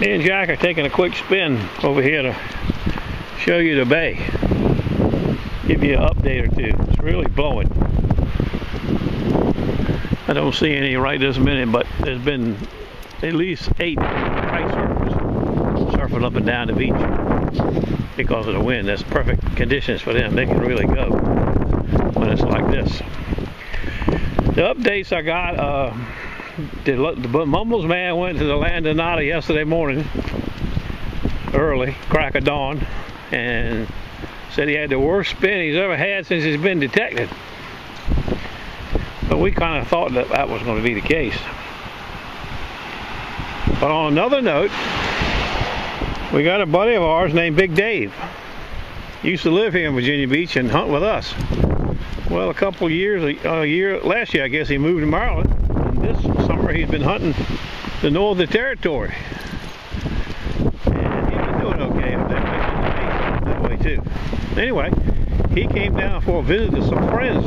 Me and Jack are taking a quick spin over here to show you the bay. Give you an update or two. It's really blowing. I don't see any right this minute, but there's been at least eight kite surfers surfing up and down the beach because of the wind. That's perfect conditions for them. They can really go when it's like this. The updates I got, uh, the, the Mumbles man went to the Land of Nada yesterday morning, early, crack of dawn, and said he had the worst spin he's ever had since he's been detected. But we kind of thought that that was going to be the case. But on another note, we got a buddy of ours named Big Dave. He used to live here in Virginia Beach and hunt with us. Well, a couple years, a year, last year I guess he moved to Maryland. This summer he's been hunting the Northern Territory. And he's been doing okay up that way, that way too. Anyway, he came down for a visit to some friends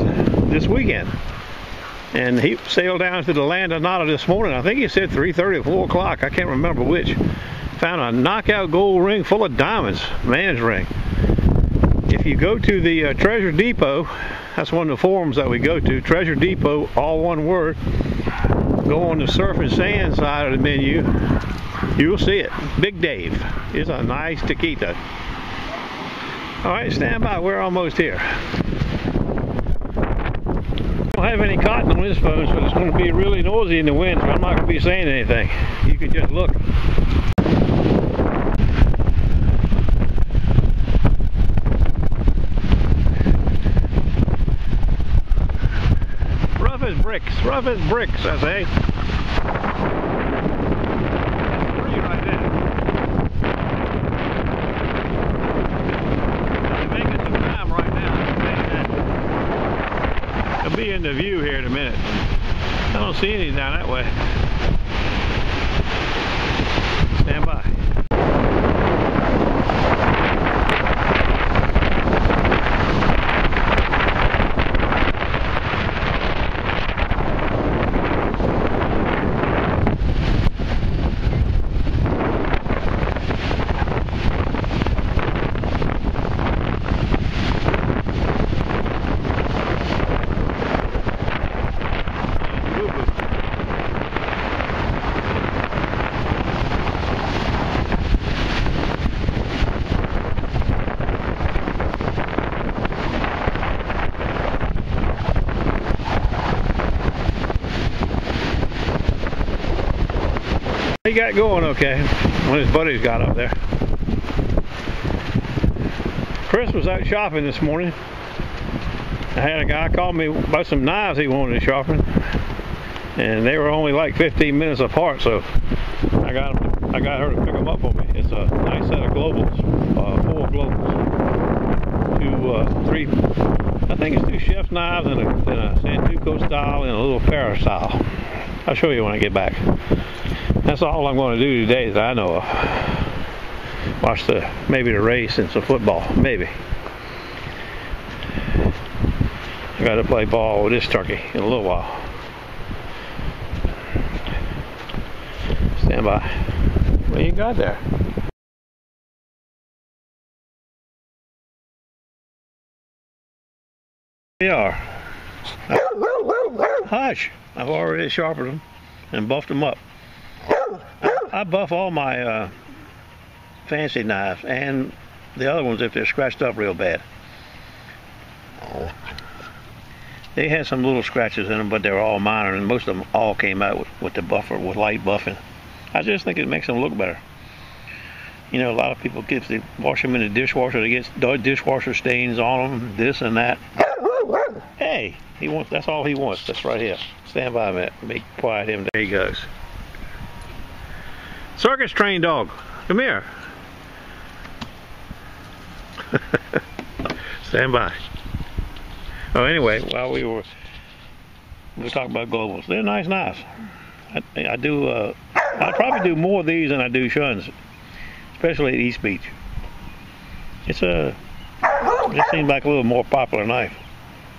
this weekend. And he sailed down to the land of Nada this morning. I think he said 3.30 or 4 o'clock. I can't remember which. Found a knockout gold ring full of diamonds, man's ring. If you go to the uh, Treasure Depot, that's one of the forums that we go to, Treasure Depot, all one word, go on the surf and sand side of the menu, you'll see it. Big Dave. It's a nice taquito. All right, stand by. We're almost here I don't have any cotton on this phone, so it's going to be really noisy in the wind, so I'm not going to be saying anything. You can just look. Rough as bricks, rough as bricks, I say. Pretty right there. Making some time right now. I'll be in the view here in a minute. I don't see any down that way. Stand by. Got going okay when his buddies got up there. Chris was out shopping this morning. I had a guy call me about some knives he wanted sharpen, and they were only like 15 minutes apart, so I got I got her to pick them up for me. It's a nice set of globals, uh, four globals, two, uh, three, I think it's two chef's knives and a, and a Santoku style and a little Ferro style. I'll show you when I get back. That's all I'm going to do today that I know of. Watch the maybe the race and some football, maybe. I got to play ball with this turkey in a little while. Stand by. What you got there? They are. Hush! I've already sharpened them and buffed them up. I buff all my uh, fancy knives and the other ones if they're scratched up real bad. They had some little scratches in them, but they were all minor, and most of them all came out with, with the buffer, with light buffing. I just think it makes them look better. You know, a lot of people, if they wash them in the dishwasher, they get dishwasher stains on them, this and that. Hey, he wants, that's all he wants. That's right here. Stand by a minute. Be quiet him. There he goes. Circus train dog. Come here. Stand by. Oh, anyway, while we were we were talking about globals, they're nice knives. I, I do. Uh, I probably do more of these than I do shuns, especially at East Beach. It's a. It seems like a little more popular knife.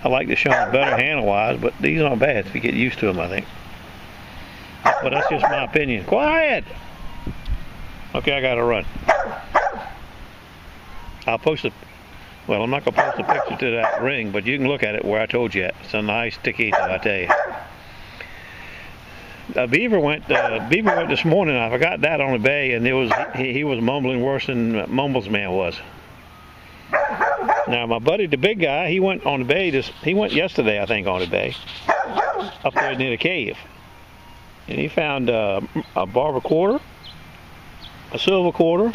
I like the shuns better handle-wise, but these aren't bad if you get used to them. I think. But that's just my opinion. Quiet. Okay, I gotta run. I'll post it. Well, I'm not gonna post a picture to that ring, but you can look at it where I told you at. It's a nice sticky, I tell you. Uh, Beaver went. Uh, Beaver went this morning. I forgot that on the bay, and it was he, he was mumbling worse than Mumbles Man was. Now my buddy, the big guy, he went on the bay. This he went yesterday, I think, on the bay, up there near the cave, and he found uh, a barber quarter, a silver quarter.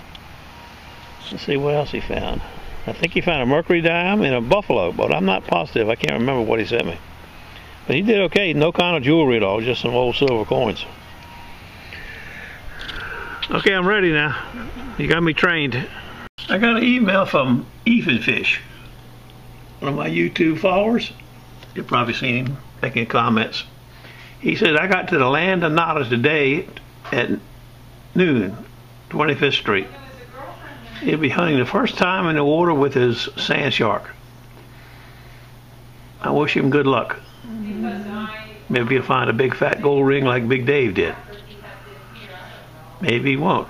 Let's see what else he found. I think he found a mercury dime and a buffalo, but I'm not positive. I can't remember what he sent me. But he did okay. No kind of jewelry at all, just some old silver coins. Okay, I'm ready now. You got me trained. I got an email from Ethan Fish, one of my YouTube followers. You've probably seen him making comments. He said, I got to the land of Nada today at noon, 25th Street. He'll be hunting the first time in the water with his sand shark. I wish him good luck. Maybe he'll find a big fat gold ring like Big Dave did. Maybe he won't.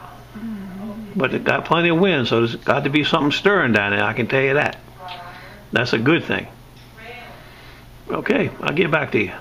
But it got plenty of wind, so there's got to be something stirring down there, I can tell you that. That's a good thing. Okay, I'll get back to you.